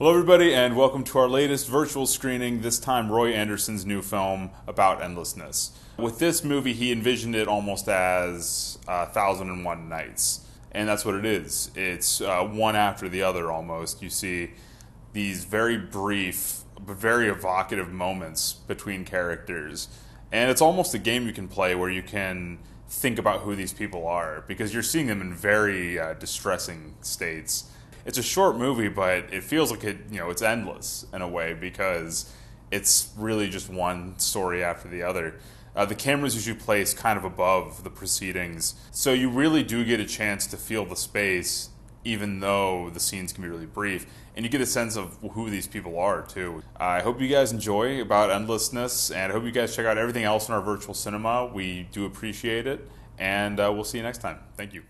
Hello, everybody, and welcome to our latest virtual screening, this time Roy Andersson's new film about endlessness. With this movie, he envisioned it almost as uh, Thousand and One Nights, and that's what it is. It's uh, one after the other almost. You see these very brief but very evocative moments between characters, and it's almost a game you can play where you can think about who these people are because you're seeing them in very uh, distressing states. It's a short movie, but it feels like it, you know, it's endless in a way because it's really just one story after the other. Uh, the camera's usually placed kind of above the proceedings, so you really do get a chance to feel the space, even though the scenes can be really brief, and you get a sense of who these people are too. I hope you guys enjoy about endlessness, and I hope you guys check out everything else in our virtual cinema. We do appreciate it, and uh, we'll see you next time. Thank you.